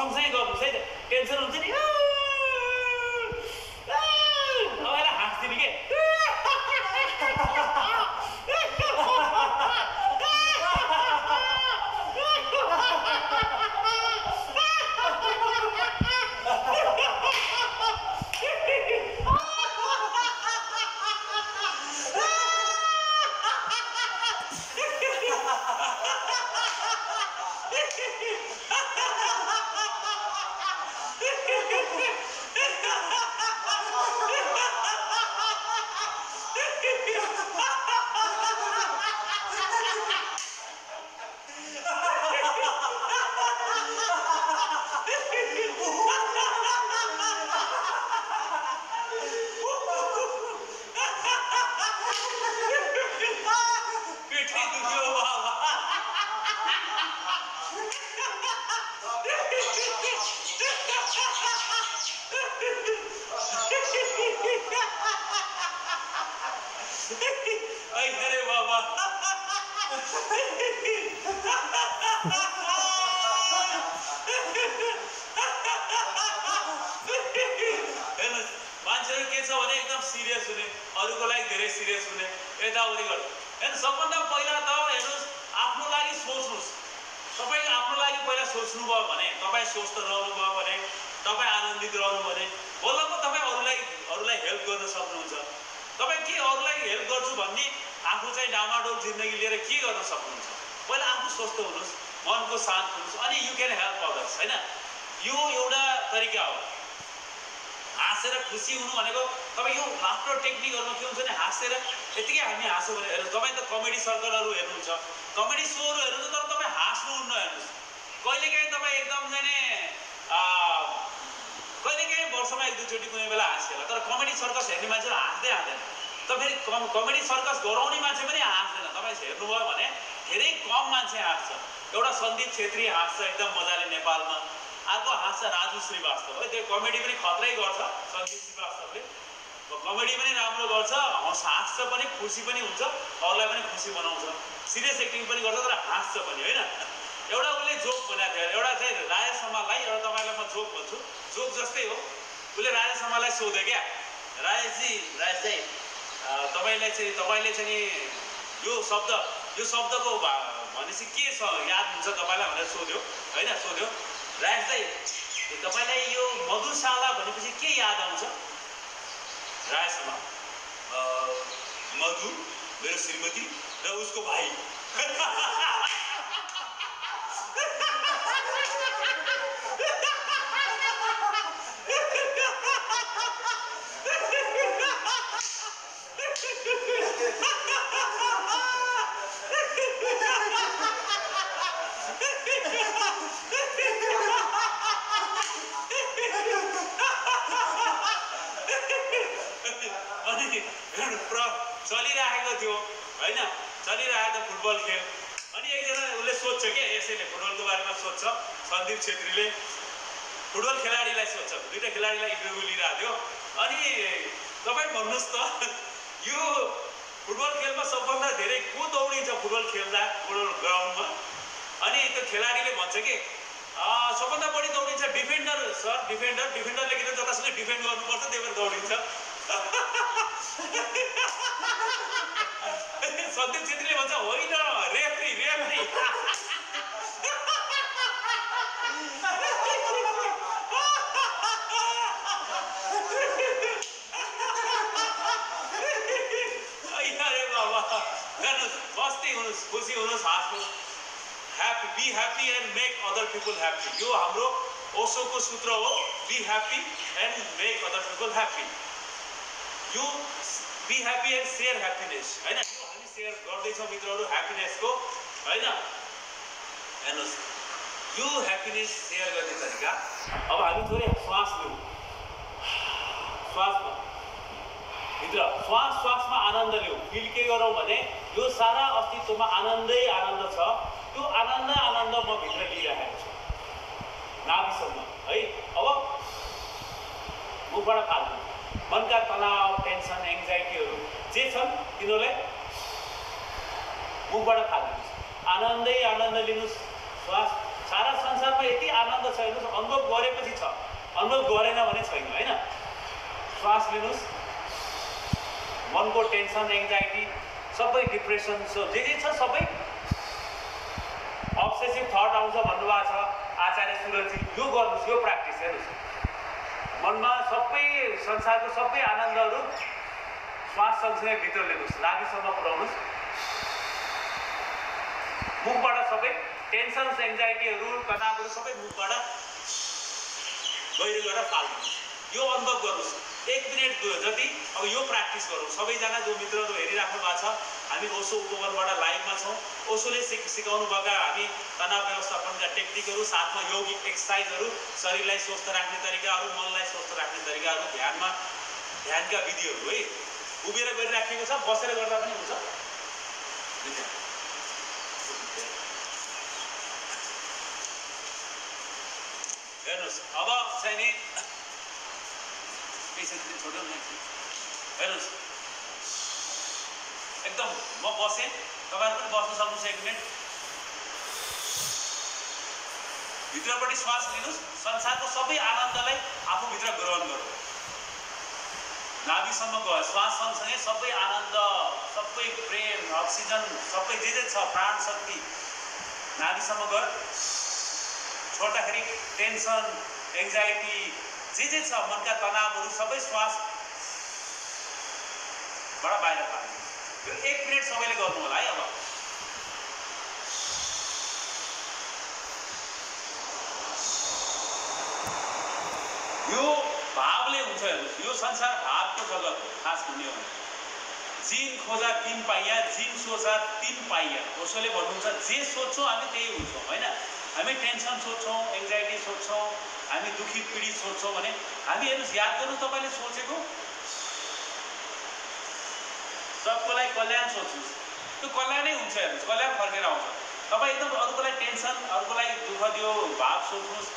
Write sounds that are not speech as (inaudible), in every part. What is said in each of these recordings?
लगाउनुहोस् म सँगसँगै गर्नुहोस् है त टेन्सन हुन्छ नि आ, आ, तपाईँलाई हाँस्दिने तपाईँ स्वस्थ रहनुभयो भने तपाईँ आनन्दित रहनु भने बल्ल पो तपाईँ अरूलाई अरूलाई हेल्प गर्न सक्नुहुन्छ। तपाईँ के अरूलाई हेल्प गर्छु भन्ने आफू चाहिँ डामाडोल जिन्दगी लिएर के गर्न सक्नुहुन्छ? पहिला आफू स्वस्थ हुनुहोस् मनको शान्त हुनुहोस् अनि यु क्यान हेल्प अदर्स होइन? यो एउटा तरिका हो। हाँसेर खुसी हुनु भनेको तपाईँ यो लाफ्टर टेक्निकहरूमा के हुन्छ भने हाँसेर यतिकै हामी हाँसौँ भने तपाईँ त कमेडी सर्कलहरू हेर्नुहुन्छ कमेडी सोहरू हेर्नुहुन्छ तर तपाईँ हाँस्नुहुन्न हेर्नुहोस्। कहिलेकाहीँ तपाईँ एकदम जाने कहिलेकाहीँ वर्षमा एक दुईचोटि कुनै बेला हाँस्यो तर कमेडी सर्कस हेर्ने मान्छेहरू हाँस्दै हाँस्दैन। त फेरि कम कमेडी सर्कस गराउने मान्छे पनि हाँस्दैन। तपाईँ हेर्नुभयो भने धेरै कम मान्छे हाँस्छ। एउटा सन्दीप छेत्री हाँस्छ एकदम मजाले नेपालमा। अर्को हाँस्छ राजु श्रीवास्तव। है त्यो कमेडी पनि खत्रै गर्छ सन्दीप श्रीवास्तवले। कमेडी पनि राम्रो गर्छ हँस हाँस्छ पनि खुसी पनि हुन्छ अरूलाई पनि खुसी बनाउँछ। सिरियस एक्टिङ पनि गर्छ तर हाँस्छ पनि होइन? एउटा उसले जोक बनाएको थियो। एउटा चाहिँ राजा समाललाई एउटा तपाईँलाई म जोक भन्छु। जोक जस्तै हो। उसले राजा समाललाई सोध्यो क्या। राजेशजी राजेश चाहिँ अँ, तपाईँलाई चाहिँ तपाईँले चाहिँ नि यो शब्द यो शब्दको भा- भनेपछि के छ याद हुन्छ तपाईँलाई भनेर सोध्यो। होइन सोध्यो। राजेश दाई तपाईँलाई यो मधुशाला भनेपछि के याद आउँछ? राजेशमा अँ, मधु मेरो श्रीमती र उसको भाइ। (laughs) होइन? चलिरहेको फुटबल खेल। अनि एकजना उसले सोध्छ के? यसैले फुटबलको बारेमा सोध्छ। सन्दीप छेत्रीले फुटबल खेलाडीलाई सोध्छ। दुइटा खेलाडीलाई इन्टरभ्यू लिइरहेको थियो। अनि तपाईँ भन्नुहोस् त यो फुटबल खेलमा सबभन्दा धेरै को दौडिन्छ फुटबल खेल्दा फुटबल ग्राउन्डमा? अनि त्यो खेलाडीले भन्छ कि? "अँ, सबभन्दा बढी दौडिन्छ डिफेन्डर सर। डिफेन्डर डिफेन्डरले किन जतासुकै डिफेन्ड गर्नुपर्छ त्यही भएर दौडिन्छ। (laughs) सन्दीप छेत्रीले भन्छ होइन रेफ्री रेफ्री हुनुहोस् खुसी be and make other people यो हाम्रो ओसोको सूत्र हो be happy and make other people happy you be happy and share happiness होइन? सेयर गर्दैछौँ मित्रहरू ह्याप्पिनेसको होइन? हेर्नुहोस् यो ह्याप्पिनेस सेयर गर्ने तरिका। अब हामी थोरै श्वास लिउँ। श्वासमा। भित्र श्वास श्वासमा आनन्द लिउँ। फिल के गरौँ भने यो सारा अस्तित्वमा आनन्दै आनन्द छ। त्यो आनन्द आनन्द म भित्र लिइरहेको छु। नाभिसम्म है? अब मुखबाट फाल्नु। मनका तनाव टेन्सन एङ्जाइटीहरू जे छन् तिनीहरूलाई मुखबाट फाल्नुहोस् आनन्दै आनन्द लिनुहोस् श्वास सारा संसारमा यति आनन्द छ हेर्नुहोस् अनुभव गरेपछि छ। अनुभव गरेन भने छैन होइन? श्वास लिनुहोस् मनको टेन्सन एङ्जाइटी सबै डिप्रेसन सो जे जे छ सबै। अब्सेसिभ थट आउँछ भन्नुभएको छ आचार्य सुरजी यो गर्नुहोस् यो प्र्याक्टिस हेर्नुहोस्। मनमा सबै संसारको सबै आनन्दहरू श्वास सँगसँगै भित्र लिनुहोस् नाभिसम्म पुऱ्याउनुहोस्। मुखबाट सबै टेन्सन्स एङ्जाइटीहरू तनावहरू सबै मुखबाट गहिरो गरेर फाल्नुहोस् यो अनुभव गर्नुहोस्। एक मिनट जति अब यो प्र्याक्टिस गरौँ। सबैजना जो मित्रहरू हेरिराख्नु भएको छ हामी ओसो उपवनबाट लाइभमा छौँ। ओसोले सिक सिकाउनु भएका हामी तनाव व्यवस्थापनका टेक्निकहरू साथमा यौगिक एक्सर्साइजहरू शरीरलाई स्वस्थ राख्ने तरिकाहरू मनलाई स्वस्थ राख्ने तरिकाहरू ध्यानमा ध्यानका विधिहरू है? उभिएर गरिराखेको छ बसेर गर्दा पनि हुन्छ। नि पेसेन्टले छोड्यो नि हेर्नुहोस् एकदम म बसेँ तपाईँहरू पनि बस्न सक्नुहोस् एक मिनट भित्रपट्टि श्वास लिनुहोस् संसारको सबै आनन्दलाई आफूभित्र ग्रहण गरौँ नाभिसम्म गयो श्वास सँगसँगै सबै आनन्द सबै प्रेम अक्सिजन सबै जे जे छ प्राण शक्ति नाभिसम्म गयो छोड्दाखेरि टेन्सन एङ्जाइटी जे जे छ मनका तनावहरू सबै श्वासबाट बाहिर फाल्नु यो एक मिनट सबैले गर्नु होला है अब। यो भावले हुन्छ हेर्नुहोस् यो संसार भावको जगत हो खास हुने हो। जिन खोजा तिन पाइया जिन सोचा तिन पाइया। कसैले भन्नुहुन्छ जे सोध्छौँ हामी त्यही हुन्छौँ होइन? हामी टेन्सन सोध्छौँ एङ्जाइटी सोध्छौँ हामी दुःखी पीडित सोध्छौँ भने हामी हेर्नुहोस् याद गर्नुहोस् तपाईँले सोचेको? सबको लागि कल्याण सोच्नुहोस् त्यो कल्याणै हुन्छ हेर्नुहोस् कल्याण फर्केर आउँछ। तपाईँ एकदम अरूको लागि टेन्सन अरूको लागि दुःख दियो भाव सोच्नुहोस्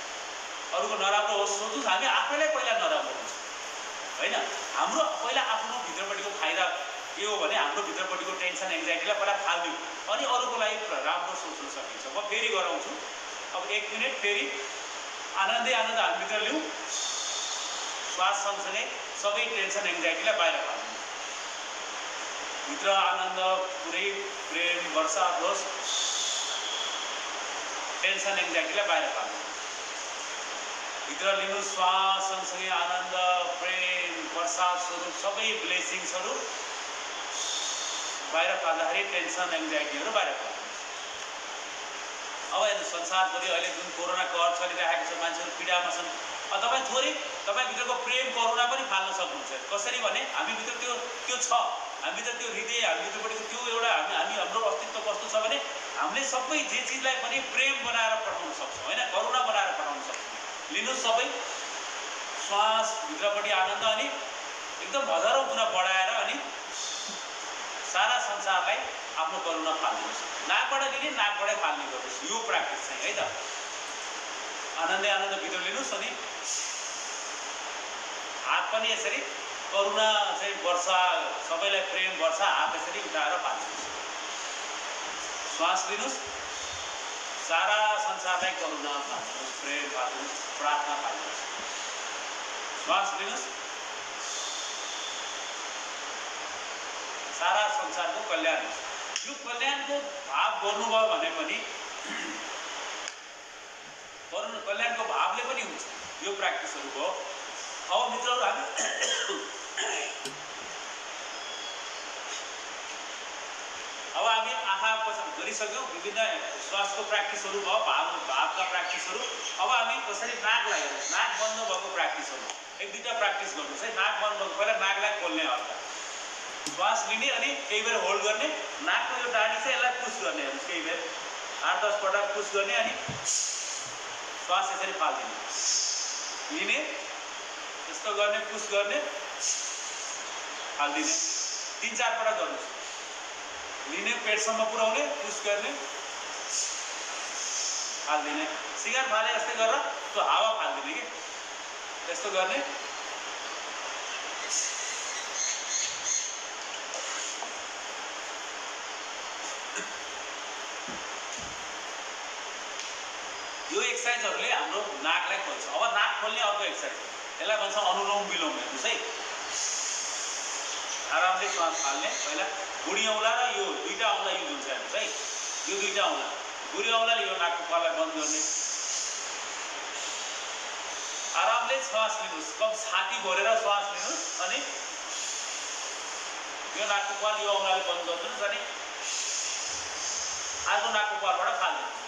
अरूको नराम्रो होस् सोच्नुहोस् हामी आफैलाई पहिला नराम्रो हुन्छ होइन? हाम्रो पहिला आफ्नो भित्रपट्टिको फाइदा के हो भने हाम्रो भित्रपट्टिको टेन्सन एङ्जाइटीलाई पहिला फालिदिउँ अनि अरूको लागि राम्रो सोच्न सकिन्छ। म फेरि गराउँछु। अब एक मिनट फेरि आनन्दै आनन्द हामीभित्र लिउँ श्वास सँगसँगै सबै टेन्सन एङ्जाइटीलाई बाहिर फाल्नु भित्र आनन्द पुरै प्रेम वर्षा होस् टेन्सन एङ्जाइटीलाई बाहिर फाल्नु भित्र लिनु श्वास सँगसँगै आनन्द प्रेम प्रसाद स्वरूप सबै ब्लेसिङ्सहरू बाहिर फाल्दाखेरि टेन्सन एङ्जाइटीहरू बाहिर फाल्नु अब हेर्नु संसारभरि अहिले जुन कोरोना कहर चलिरहेको छ मान्छेहरू पीडामा छन्। अब तपाईँ थोरै तपाईँभित्रको प्रेम करुणा पनि फाल्न सक्नुहुन्छ। कसरी भने हामीभित्र त्यो त्यो छ। हामीभित्र त्यो हृदय हामीभित्रपट्टिको त्यो एउटा हामी हामी हाम्रो अस्तित्व कस्तो छ भने हामीले सबै जे चिजलाई पनि प्रेम बनाएर पठाउन सक्छौँ होइन? करुणा बनाएर पठाउन सक्छौँ। लिनुहोस् सबै। श्वास भित्रपट्टि आनन्द अनि एकदम हजारौँ गुणा बढाएर अनि सारा संसारलाई आफ्नो करुणा फालिदिनुहोस् नाकबाट लिने नाकबाटै फाल्ने गर्नुहोस् यो प्र्याक्टिस चाहिँ है त? आनन्दै आनन्द भित्र लिनुहोस् अनि पनि यसरी करुणा चाहिँ वर्षा सबैलाई प्रेम वर्षा हात यसरी उठाएर फाल्नुहोस् श्वास लिनुहोस्। सारा संसारलाई करुणा फाल्नुहोस् प्रेम फाल्नुहोस् प्रार्थना फाल्नुहोस् श्वास लिनुहोस्। सारा संसारको कल्याण होस् यो कल्याणको भाव गर्नुभयो भने पनि करुण कल्याणको भावले पनि हुन्छ। यो प्र्याक्टिसहरू भयो अब मित्रहरू हामी अब हामी आँखा पछाडि गरिसक्यौँ। विभिन्न श्वासको प्र्याक्टिसहरू भयो भाव भावका प्र्याक्टिसहरू अब हामी कसरी नाकलाई हेर्नु नाक बन्द भएको प्र्याक्टिसहरू एक दुईवटा प्र्याक्टिस गर्नुहोस् है। नाक बन्द भएको पहिला नाकलाई खोल्ने अर्थ। श्वास लिने अनि केही बेर होल्ड गर्ने नाकको यो डाँडी चाहिँ यसलाई पुस गर्ने हेर्नुहोस् केही बेर। आठ दस पटक पुस गर्ने अनि श्वास यसरी फालिदिने। लिने यस्तो गर्ने पुस गर्ने फालिदिने। तिन चार पटक गर्नुहोस्। लिने पेटसम्म पुऱ्याउने पुस गर्ने फालिदिने। सिगार फाले जस्तै गरेर त्यो हावा फालिदिने कि? यस्तो गर्ने यो एक्सर्साइजहरूले हाम्रो नाकलाई खोल्छ। अब नाक खोल्ने अर्को एक्सर्साइज यसलाई भन्छ अनुलोम विलोम हेर्नुहोस् है आरामले श्वास फाल्ने। पहिला बुढी औँला र यो दुईवटा औँला युज हुन्छ हेर्नुहोस् है यो दुईवटा औँला। बुढी औँलाले यो नाकको पालाई बन्द गर्ने। आरामले श्वास लिनुहोस्। कम छाती भरेर श्वास लिनुहोस् अनि यो नाकको पाल यो औँलाले बन्द गरिदिनुहोस् अनि अर्को नाकको पालबाट फालिदिनुहोस्।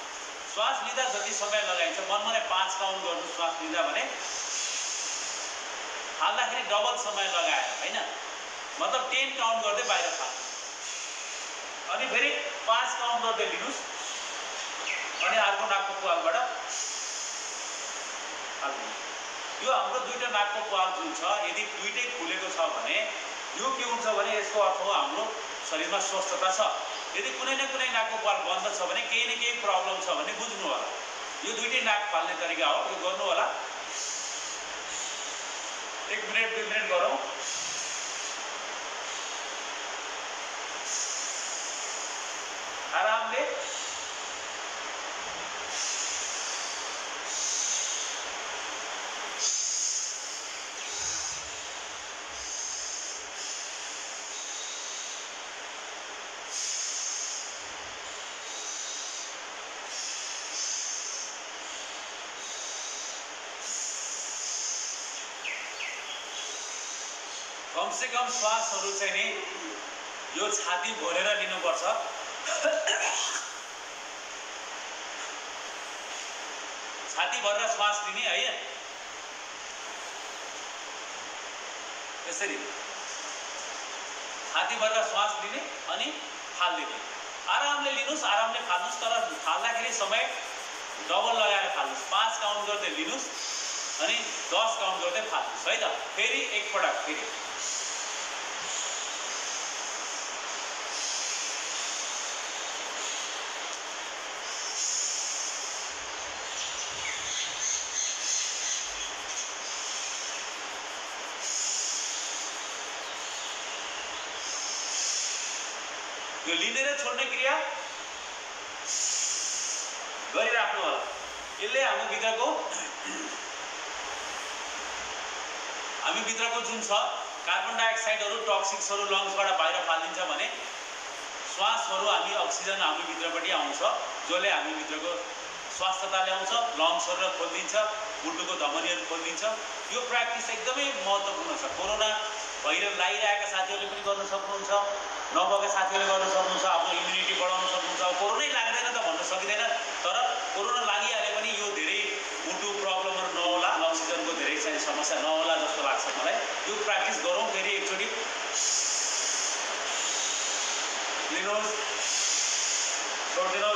श्वास लिँदा जति समय लगाइन्छ मनमा नै पाँच काउन्ट गर्नु श्वास लिँदा भने फाल्दाखेरि डबल समय लगाएर होइन? मतलब टेन काउन्ट गर्दै बाहिर फाल्नु अनि फेरि पाँच काउन्ट गर्दै लिनुहोस्। अनि अर्को नाकको पालबाट यो हाम्रो दुईवटा नाकको पाल जुन छ यदि दुइटै खुलेको छ भने यो के हुन्छ भने यसको अर्थ हाम्रो शरीरमा स्वस्थता छ। यदि कुनै न कुनै नाकको पाल बन्द छ भने केही न केही प्रब्लम छ भने बुझ्नु होला। यो दुइटै नाक फाल्ने तरिका हो यो गर्नु होला। एक मिनट दुई मिनट गरौँ। आरामले कमसे कम श्वासहरू चाहिँ नि यो छाती भरेर लिनुपर्छ। छाती भरेर श्वास लिने है। यसरी। छाती भरेर श्वास लिने अनि फालिदिने आरामले लिनुहोस् आरामले फाल्नुहोस् तर फाल्दाखेरि समय डबल लगाएर फाल्नुहोस्। पाँच काउन्ट गर्दै लिनुहोस् अनि दस काउन्ट गर्दै फाल्नुहोस् है त? फेरि एकपटक फेरि। यो र छोड्ने क्रिया? गरिराख्नु होला। यसले हाम्रो भित्रको हामी भित्रको जुन छ कार्बन डाइअक्साइडहरू टक्सिक्सहरू लङ्सबाट बाहिर फालिदिन्छ भने श्वासहरू हामी अक्सिजन हामी भित्रपट्टि आउँछ जसले हामी भित्रको स्वास्थ्यता ल्याउँछ लङ्सहरू खोलिदिन्छ मुटुको धमनीहरू खोलिदिन्छ। यो प्र्याक्टिस एकदमै महत्त्वपूर्ण छ। कोरोना भइरह लागिरहेका साथीहरूले पनि गर्न सक्नुहुन्छ। नभएका साथीहरूले गर्न सक्नुहुन्छ आफ्नो इम्युनिटी बढाउन सक्नुहुन्छ। कोरोनै लाग्दैन त भन्न सकिँदैन तर कोरोना लागिहाले पनि यो धेरै मुटु प्रब्लमहरू नहोला अक्सिजनको धेरै चाहिँ समस्या नहोला जस्तो लाग्छ मलाई। यो प्र्याक्टिस गरौँ फेरि एकचोटि। लिनुहोस्। छोडिदिनुहोस्।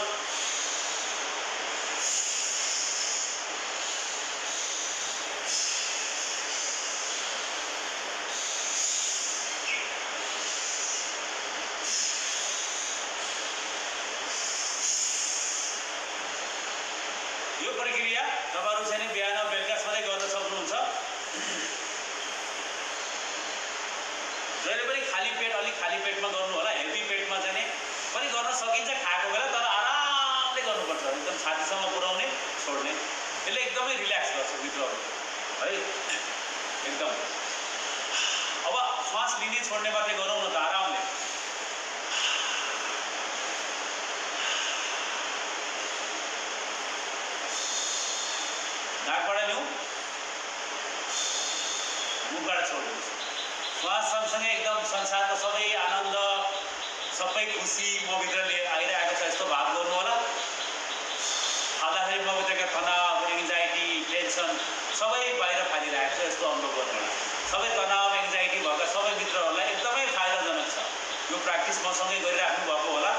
तपाईँहरू चाहिँ नि बिहान बेलुका सधैँ गर्न सक्नुहुन्छ। जहिले पनि खाली पेट अलिक खाली पेटमा गर्नु होला हेल्दी पेटमा चाहिँ पनि गर्न सकिन्छ खाएको बेला तर आरामले गर्नुपर्छ एकदम छातीसम्म पुऱ्याउने छोड्ने। यसले एकदमै रिल्याक्स गर्छ मित्रहरू है? एकदम। अब श्वास लिने छोड्ने मात्रै गरौँ न त आराम सँगसँगै एकदम संसारको सबै आनन्द सबै खुसी पवित्र लिएर आइरहेको छ यस्तो भाव गर्नु होला। हाल्दाखेरि मभित्रका तनाव एङ्जाइटी टेन्सन सबै बाहिर फालिरहेको छ यस्तो अनुभव गर्नु सबै तनाव एङ्जाइटी भएका सबै मित्रहरूलाई एकदमै फाइदाजनक छ। यो प्र्याक्टिस मसँगै गरिराख्नु भएको होला।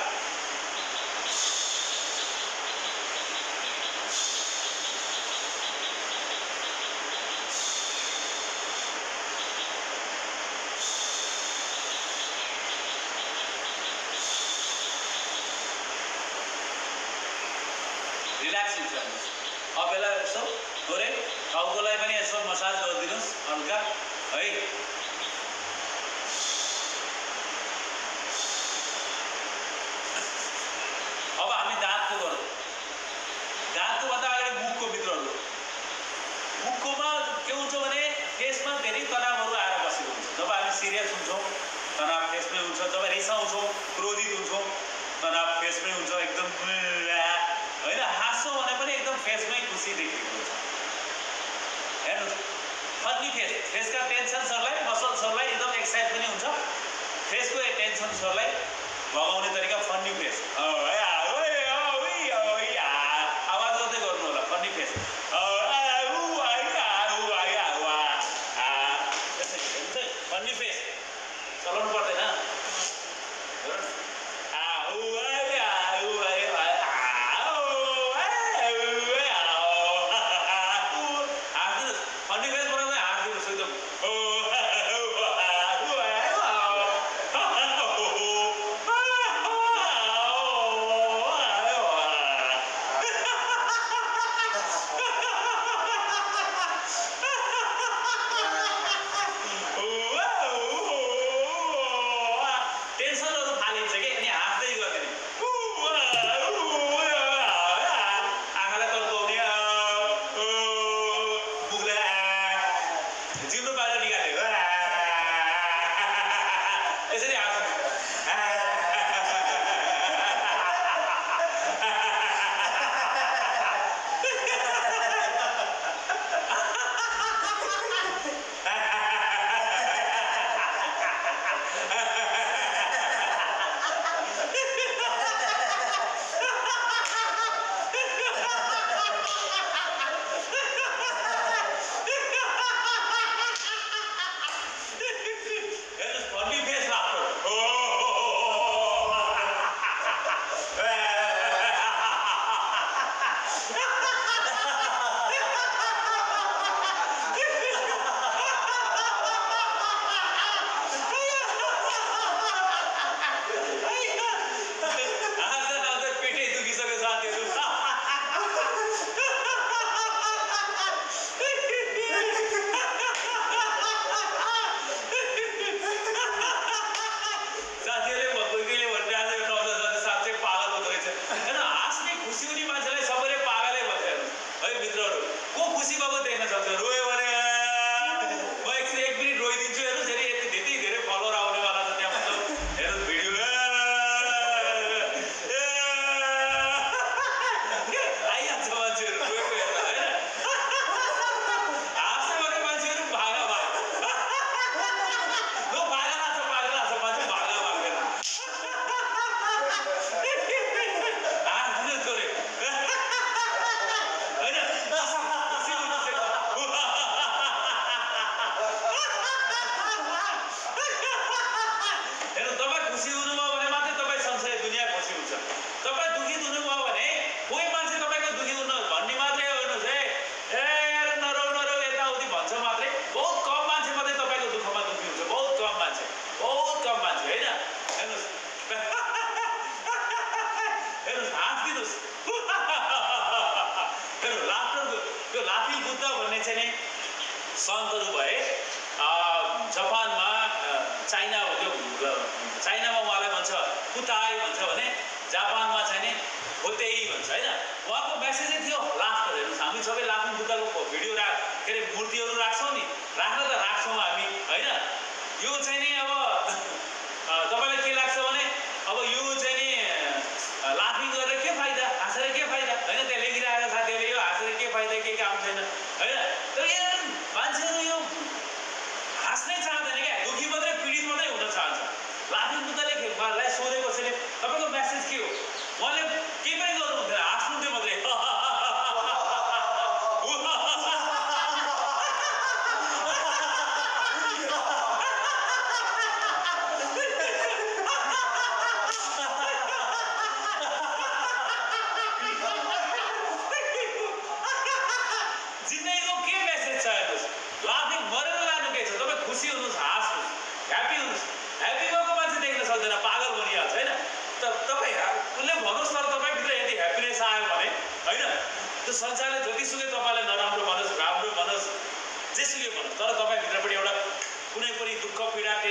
रिल्याक्स हुन्छ। अब यसलाई यसो थोरै टाउकोलाई पनि यसो मसाज गरिदिनुहोस् हल्का। है। mucho.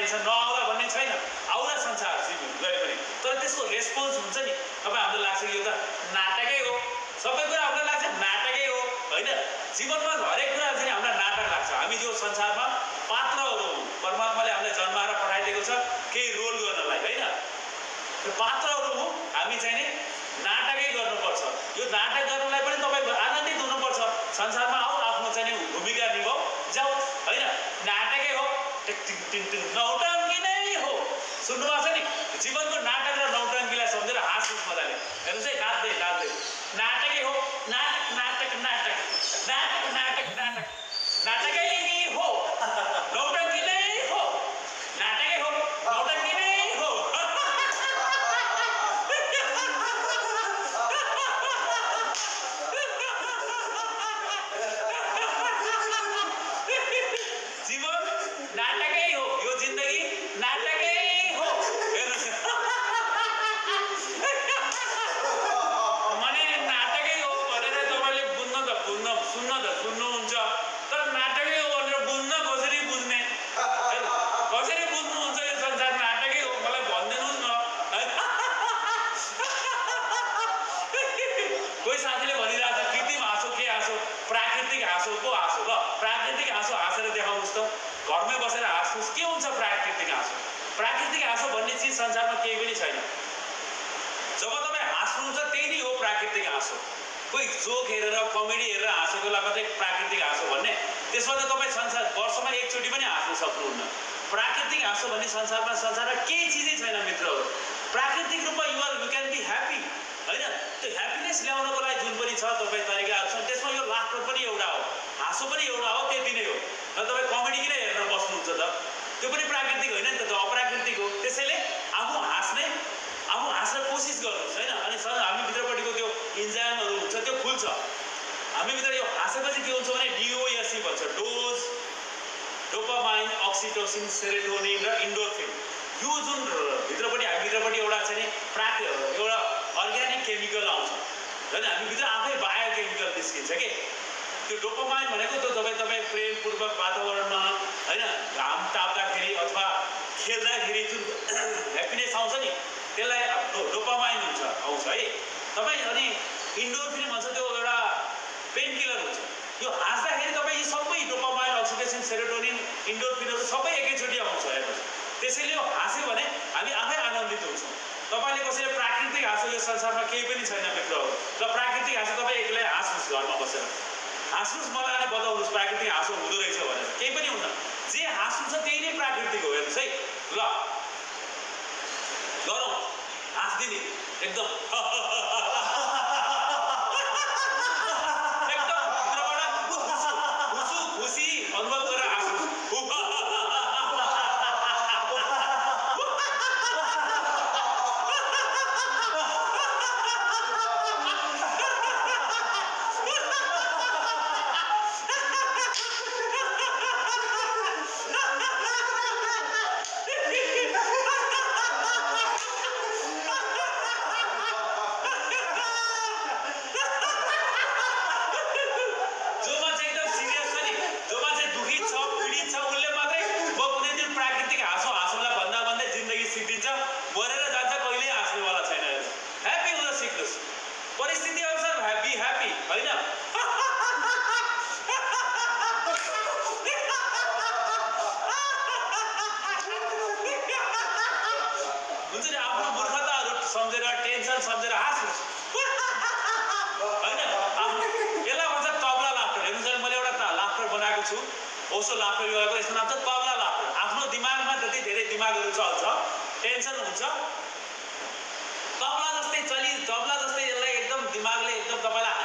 टेन्सन नआउला भन्ने छैन आउला संसार जहिले पनि तर त्यसको रेस्पोन्स हुन्छ नि तपाईँ हामीलाई लाग्छ यो त नाटकै हो सबै कुरा हामीलाई लाग्छ नाटकै हो होइन जीवनमा हरेक कुरा चाहिँ हामीलाई नाटक लाग्छ हामी यो संसारमा पात्रहरू हौँ परमात्माले हामीलाई जन्माएर पठाइदिएको छ केही रोल गर्नलाई होइन पात्रहरू हौँ हामी चाहिँ नि नाटकै गर्नुपर्छ यो नाटक त्यो खुल्छ हामीभित्र यो हाँसेपछि के हुन्छ भने डिओएससी भन्छ। डोज डोपामाइन अक्सिटोसिन सेरेटोनिन र इन्डोर्फिन यो जुन भित्रपट्टि हामीभित्रपट्टि एउटा चाहिँ नि प्राक एउटा अर्ग्यानिक केमिकल आउँछ। होइन हामीभित्र आफै बायो केमिकल निस्किन्छ कि? त्यो डोपामाइन भनेको त्यो तपाईँ तपाईँ प्रेमपूर्वक वातावरणमा होइन घाम ताप्दाखेरि अथवा खेल्दाखेरि जुन (coughs) ह्याप्पिनेस आउँछ नि त्यसलाई डोपामाइन हुन्छ आउँछ है। तपाईँ अनि इन्डोरफिन भन्छ त्यो एउटा पेन किलर हुन्छ। यो हाँस्दाखेरि तपाईँ यी सबै डोपामाइन अक्सिडेसन सेरोटोनिन इन्डोरफिनहरू सबै एकैचोटि आउँछ हेर्नुहोस्। त्यसैले यो हाँस्यो भने हामी आफै आनन्दित हुन्छौँ। तपाईँले कसैले प्राकृतिक हाँसो यो संसारमा केही पनि छैन मित्रहरू र प्राकृतिक हाँसो तपाईँ एक्लै हाँस्नुहोस् घरमा बसेर। हाँस्नुहोस् मलाई अनि बताउनुहोस् प्राकृतिक हाँसो हुँदो रहेछ भनेर। केही पनि हुन्न जे हाँसो छ त्यही नै प्राकृतिक हो हेर्नुहोस् है। ल। गरौँ। हाँस्दिने। एकदम। (laughs) हुन्छ। तबला जस्तै चलि तबला जस्तै यसलाई एकदम दिमागले एकदम तपाईँलाई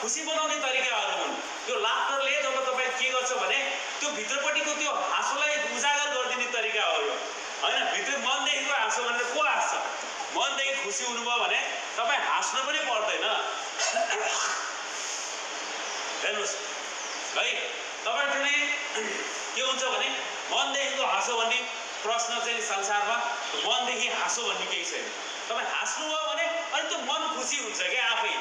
खुसी बनाउने तरिकाहरू हुन्। त्यो लाफ्टरले जब तपाईँ के गर्छ भने त्यो भित्रपट्टिको त्यो हाँसोलाई उजागर गरिदिने तरिका हो यो। होइन भित्र मनदेखिको हाँसो भनेर को हाँस्छ? मनदेखि खुसी हुनुभयो भने तपाईँ हाँस्न पनि पर्दैन। हेर्नुहोस् है तपाईँ नै के हुन्छ भने मनदेखिको हाँसो भन्ने प्रश्न चाहिँ संसारमा मनदेखि हाँसो भन्ने केही छैन। तपाईँ हाँस्नुभयो भने अनि त्यो मन खुसी हुन्छ क्या आफै।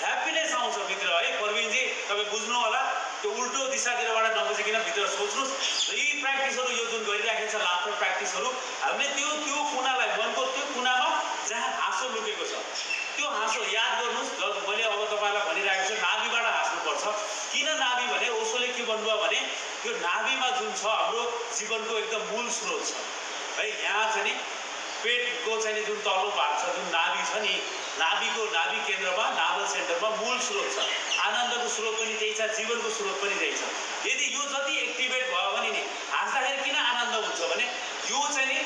ह्याप्पिनेस आउँछ भित्र है? प्रवीणजी तपाईँ बुझ्नु होला त्यो उल्टो दिशातिरबाट नबुझिकन भित्र सोच्नुहोस्। र यी प्र्याक्टिसहरू यो जुन गरिराखेको छ लाफ्टर प्र्याक्टिसहरू हामीले त्यो त्यो कुनालाई मनको त्यो कुनामा जहाँ हाँसो लुकेको छ त्यो हाँसो याद गर्नुहोस्। ज- मैले अब तपाईँलाई भनिरहेको छु नाभिबाट हाँस्नुपर्छ। किन नाभि भने ओसोले के भन्नुभयो भने यो नाभिमा जुन छ हाम्रो जीवनको एकदम मूल स्रोत छ। है यहाँ चाहिँ नि पेटको चाहिँ जुन तल्लो भाग छ जुन नाभि छ नि नाभिको नाभि केन्द्रमा नाभल सेन्टरमा मूल स्रोत छ। आनन्दको स्रोत पनि त्यही छ जीवनको स्रोत पनि त्यही छ। यदि यो जति एक्टिभेट भयो भने नि हाँस्दाखेरि किन आनन्द हुन्छ भने यो चाहिँ नि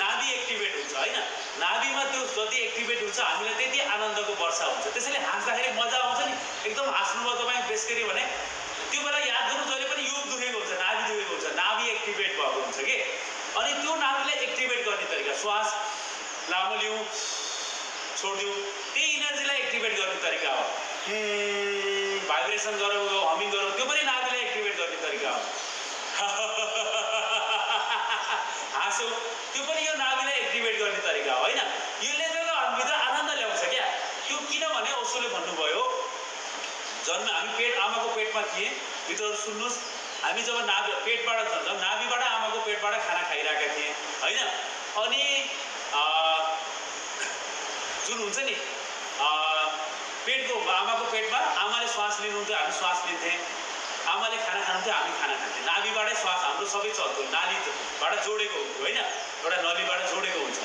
नाभि एक्टिभेट हुन्छ होइन? नाभिमा त्यो जति एक्टिभेट हुन्छ हामीलाई त्यति आनन्दको वर्षा हुन्छ। त्यसैले हाँस्दाखेरि मजा आउँछ नि। एकदम हाँस्नुभयो तपाईँ बेस गरी भने त्यो बेला याद गर्नु जहिले पनि यो दुखेको हुन्छ नाभि दुखेको हुन्छ नाभि एक्टिभेट भएको हुन्छ कि? अनि त्यो नाभीलाई एक्टिभेट गर्ने तरिका श्वास लामो लिउँ छोडिदिउँ त्यही इनर्जीलाई एक्टिभेट गर्ने तरिका हो। भाइब्रेसन गरौँ हमिङ गरौँ त्यो पनि नाभीलाई एक्टिभेट गर्ने तरिका हो। (laughs) हाँस्यौँ। त्यो पनि यो नाभीलाई एक्टिभेट गर्ने तरिका हो होइन? यसले चाहिँ हामीभित्र आनन्द ल्याउँछ क्या। त्यो किनभने ओसोले भन्नुभयो जन्म हामी पेट आमाको पेटमा थिएँ। मित्रहरू सुन्नुहोस् हामी जब नाभि पेटबाट जन्म नाभिबाट आमाको पेटबाट खाना खाइरहेका थिएँ होइन? अनि जुन हुन्छ नि पेटको आमाको पेटमा आमाले श्वास लिनुहुन्थ्यो हामी श्वास लिन्थेँ। आमाले खाना खानुहुन्थ्यो हामी खाना खान्थ्यौँ। नाभिबाटै श्वास हाम्रो सबै चल्थ्यो नालीबाट जोडेको हुन्थ्यो होइन? एउटा नलीबाट जोडेको हुन्छ।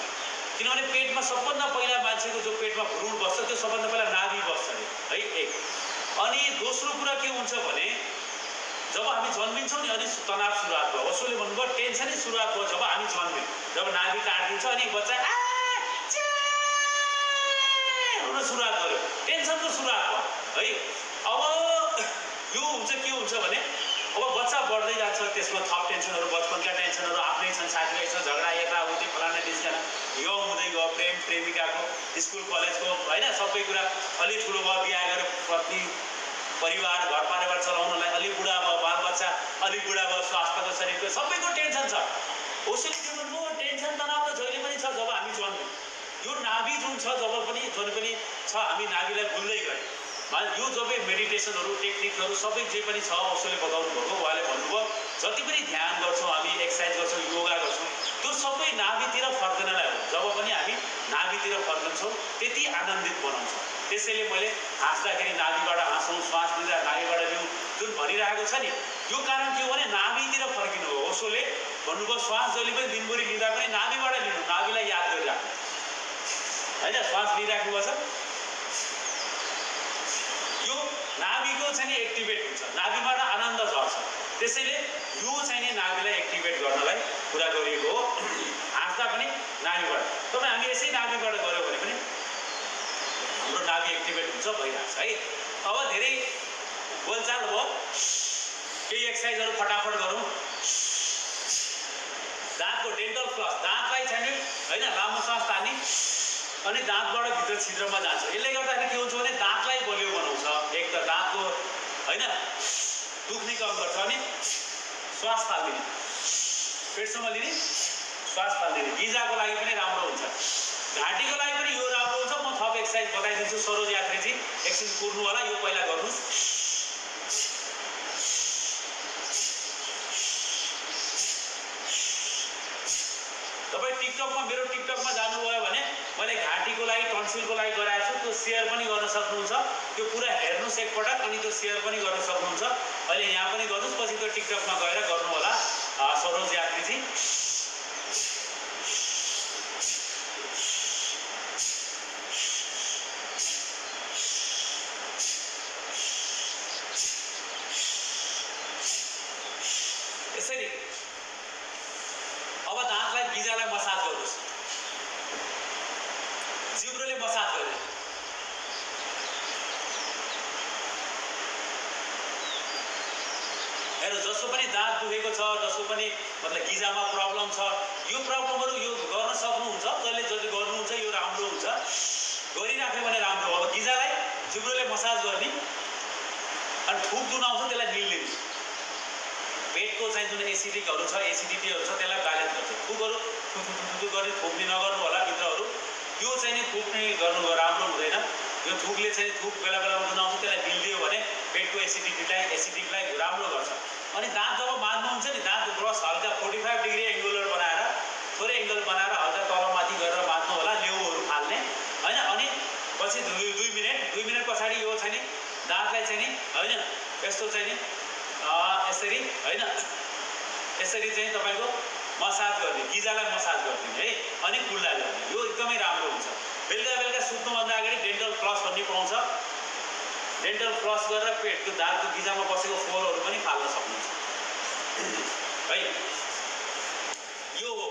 किनभने पेटमा सबभन्दा पहिला मान्छेको जो पेटमा भ्रूण बस्छ त्यो सबभन्दा पहिला नाभि बस्छ अरे है? एक अनि दोस्रो कुरा के हुन्छ भने जब हामी जन्मिन्छौँ नि अनि तनाव सुरुवात भयो। उसले भन्नुभयो टेन्सनै सुरुवात भयो जब हामी जन्म्यौँ जब नाभि काटिदिन्छ अनि बच्चा हुन सुरुवात गर्यो। टेन्सनको सुरुवात भयो है अब यो हुन्छ के हुन्छ भने अब बच्चा बढ्दै जान्छ त्यसमा थप टेन्सनहरू बचपनका टेन्सनहरू आफ्नै छन् साथीभाइ छ झगडा यताउति फलाना डिस्काना। यौँ हुँदै गयो प्रेम प्रेमिकाको स्कुल कलेजको होइन? सबै कुरा अलिक ठुलो भयो बिहा गरेर पत्नी परिवार घर परिवार चलाउनलाई अलिक बुढा भयो बालबच्चा अलिक बुढा भयो स्वास्थ्यको शरीरको सबैको टेन्सन छ। उसले के भन्नु टेन्सन तनाव त जहिले पनि छ जब हामी जन्म्यौँ यो नाभि जुन छ जब पनि जुन पनि छ हामी नाभिलाई भुल्दै गयौँ। यो जब मेडिटेसनहरू टेक्निकहरू सबै जे पनि छ उसले बताउनु भएको उहाँले भन्नुभयो जति पनि ध्यान गर्छौँ हामी एक्सर्साइज गर्छौँ योगा गर्छौँ त्यो सबै नाभितिर फर्कनलाई हो। जब पनि हामी नाभितिर फर्कन्छौँ त्यति आनन्दित बनाउँछौँ। त्यसैले मैले हाँस्दाखेरि नाभिबाट हाँसौँ श्वास लिँदा नाभिबाट लिउँ जुन भनिरहेको छ नि यो कारण के हो भने नाभितिर फर्किनु हो। ओसोले भन्नुभयो श्वास जहिले पनि दिनभरि लिँदा पनि नाभिबाट लिनु नाभिलाई याद गरिराख्नु। होइन श्वास लिइराख्नु छ यो नाभिको चाहिँ एक्टिभेट हुन्छ। नाभिबाट आनन्द झर्छ। त्यसैले यो चाहिँ नि नाभिलाई एक्टिभेट गर्नलाई कुरा गरिएको हो। हाँस्दा पनि नाभिबाट। तपाईँ हामी यसै नाभिबाट गऱ्यौँ भने पनि हाम्रो नाभि एक्टिभेट हुन्छ भइरहेको छ है। अब धेरै बोलचाल भयो। केही एक्सर्साइजहरू फटाफट गरौँ। दाँतको डेन्टल फ्लस दाँतलाई चाहिँ होइन लामो सास तान्ने। अनि दाँतबाट भित्र छिद्रमा जान्छ। यसले गर्दाखेरि के हुन्छ भने दाँतलाई बलियो बनाउँछ। एक त दाँतको होइन दुख्ने कम गर्छ अनि श्वास फालिदिने। पेटसम्म लिने श्वास फालिदिने। गिजाको लागि पनि राम्रो हुन्छ। घाँटीको लागि पनि यो राम्रो हुन्छ। म थप एक्सर्साइज बताइदिन्छु। सरोज यात्रीजी एकछिन कुर्नु होला। यो पहिला गर्नुहोस्। तपाईँ टिकटकमा मेरो टिकटकमा जानुभयो भने मैले घाँटीको लागि टन्सिलको लागि गराएको छु। त्यो सेयर पनि गर्न सक्नुहुन्छ। त्यो पुरा हेर्नुहोस् एकपटक अनि त्यो सेयर पनि गर्न सक्नुहुन्छ। अहिले यहाँ पनि गर्नुहोस् पछि त्यो टिकटकमा गएर गर्नु होला अँ, सरोज यात्रीजी यसरी अब दाँतलाई गिजालाई मसाज गर्नुहोस् जिब्रोले मसाज गर्यो हेर्नु जसको पनि दाँत दुखेको छ जसको पनि मतलब गिजामा प्रब्लम छ यो प्रब्लमहरू यो गर्न सक्नुहुन्छ जसले जसले गर्नुहुन्छ यो राम्रो हुन्छ गरिराख्यो भने राम्रो हो अब गिजालाई जिब्रोले मसाज गर्ने अनि थुक जुन आउँछ त्यसलाई निल्ने पेटको चाहिँ जुन एसिडिकहरू छ एसिडिटीहरू छ त्यसलाई ब्यालेन्स गर्छ थुकहरू थुथु गर्ने थुक्ने नगर्नु होला मित्रहरू। त्यो चाहिँ नि थुक्ने गर्नु राम्रो हुँदैन। यो थुकले चाहिँ थुक बेला बेलामा जुन आउँछ त्यसलाई निलिदियो भने पेटको एसिडिटीलाई एसिडिकलाई राम्रो गर्छ। अनि दाँत जब मार्नुहुन्छ नि दाँत ब्रस हल्का फोर्टी फाइभ डिग्री एङ्गुलर बनाएर थोरै एङ्गल बनाएर हल्का तलमाथि गरेर मार्नु होला लेउहरू फाल्ने। होइन? अनि पछि दुई दुई मिनट दुई मिनट पछाडि यो चाहिँ नि दाँतलाई चाहिँ नि होइन? यस्तो चाहिँ नि यसरी होइन? (laughs) यसरी चाहिँ तपाईँको मसाज गर्ने गिजालाई मसाज गरिदिने है? अनि कुल्ला गर्ने। यो एकदमै राम्रो हुन्छ। बेलुका बेलुका सुत्नुभन्दा अगाडि डेन्टल फ्लस भन्ने पाउँछ। डेन्टल फ्लस गरेर पेटको दाँतको गिजामा बसेको फोहोरहरू पनि फाल्न सक्नुहुन्छ। (clears throat) है? यो हो।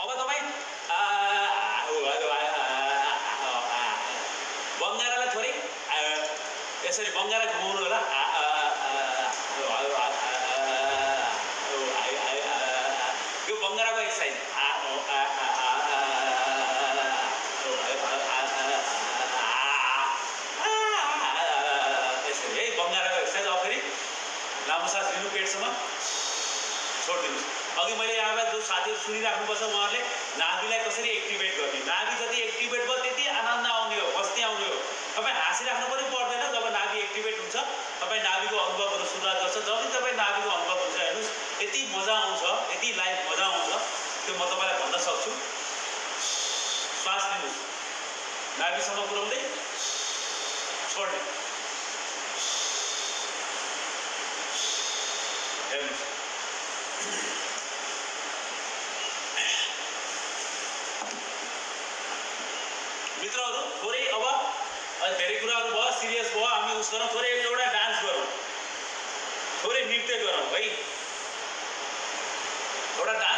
अब तपाईँ बङ्गारालाई थोरै यसरी बङ्गारा घुमाउनु होला यो बङ्गाराको एक्सर्साइज यसरी है बङ्गाराको एक्सर्साइज अब फेरि लामो सास लिनु पेटसम्म छोडिदिनुहोस् अघि मैले यहाँलाई जो सुनिराख्नुपर्छ उहाँहरूले। नाभिलाई कसरी एक्टिभेट गर्ने? नाभि जति एक्टिभेट भयो त्यति आनन्द आउने हो मस्ती आउने हो। तपाईँ हाँसिराख्नु पनि पर्दैन जब नाभि एक्टिभेट हुन्छ। तपाईँ नाभिको अनुभवहरू सुरुवात गर्छ। जब तपाईँ नाभिको अनुभव हुन्छ हेर्नुहोस् यति मजा आउँछ यति लाइफ मजा आउँछ। त्यो म तपाईँलाई भन्न सक्छु। श्वास लिनुहोस्। नाभिसम्म पुऱ्याउँदै छोड्ने।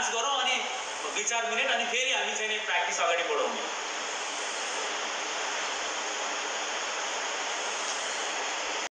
अभ्यास गरौँ अनि दुई चार मिनट अनि फेरि हामी चाहिँ प्र्याक्टिस अगाडि बढाउने।